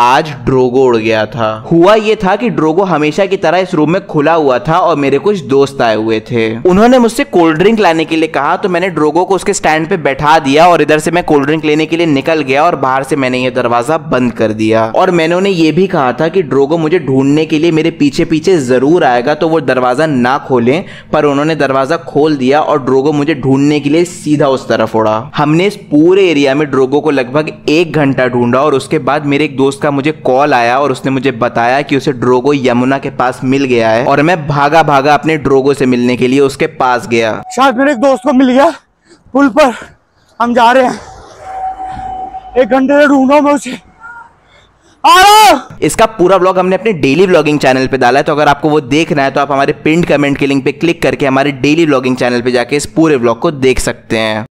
आज ड्रोगो उड़ गया था। हुआ ये था कि ड्रोगो हमेशा की तरह इस रूम में खुला हुआ था और मेरे कुछ दोस्त आए हुए थे। उन्होंने मुझसे कोल्ड ड्रिंक लाने के लिए कहा तो मैंने ड्रोगो को उसके स्टैंड पे बैठा दिया और इधर से मैं कोल्ड ड्रिंक लेने के लिए निकल गया और बाहर से मैंने ये दरवाज़ा बंद कर दिया। और मैंने उन्हें ये भी कहा था कि ड्रोगो मुझे ढूँढने के लिए मेरे पीछे पीछे ज़रूर आएगा तो वो दरवाज़ा ना खोलें, पर उन्होंने दरवाज़ा खोल दिया और ड्रोगो मुझे ढूँढने के लिए सीधा उस तरफ़ उड़ा। हमने इस पूरे एरिया में ड्रोगो को लगभग एक घंटा ढूंढा और उसके बाद मेरे एक दोस्त का मुझे कॉल आया और उसने मुझे बताया कि उसे ड्रोगो यमुना के पास मिल गया है और मैं भागा भागा अपने ड्रोगो से मिलने के लिए उसके पास गया। शायद मेरे एक दोस्त को मिल गया। पुल पर हम जा रहे हैं। एक घंटे से ढूंढो मैं उसे। इसका पूरा ब्लॉग हमने अपने डेली व्लॉगिंग चैनल पे डाला है तो अगर आपको वो देखना है तो आप हमारे पिंड कमेंट के लिंक पे क्लिक करके हमारे डेली ब्लॉगिंग चैनल पे जाके इस पूरे ब्लॉग को देख सकते हैं।